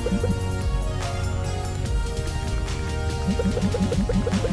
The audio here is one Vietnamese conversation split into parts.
Thank you.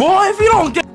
Boy, if you don't get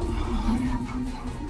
よかった。